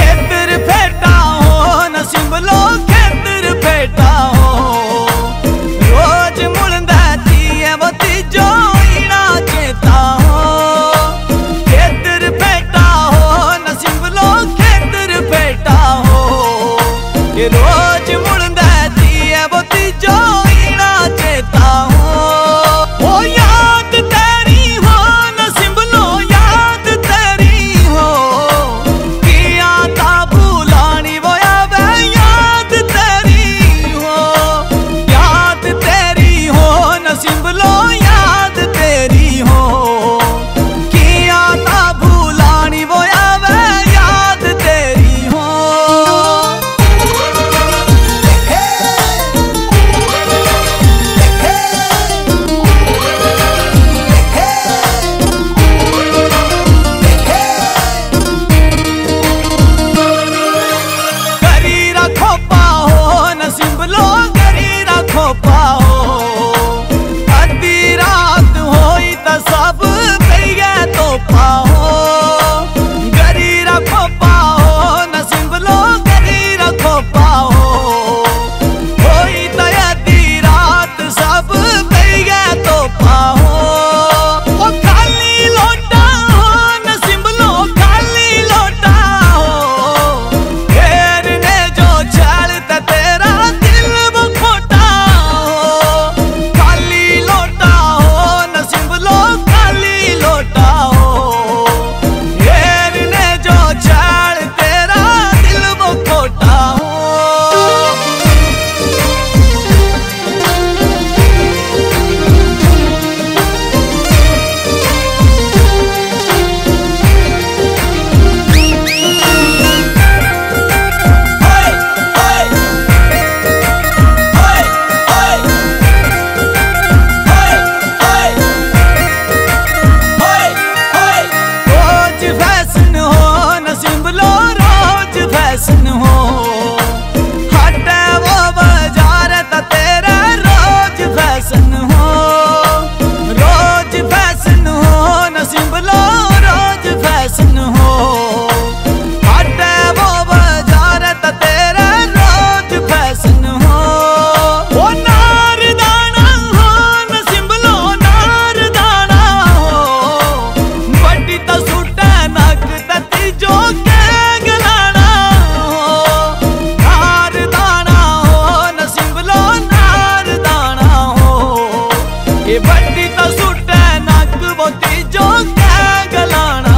ਜੇ ਫਿਰ ਫੇਟਾ ਹੋਣ ਸਿੰਬਲੋ ਹੱਡੀ ਤਾਂ ਸੁੱਟੇ ਨੱਕ ਵੋਤੀ ਜੋ ਕਹਿ ਗਲਾਣਾ।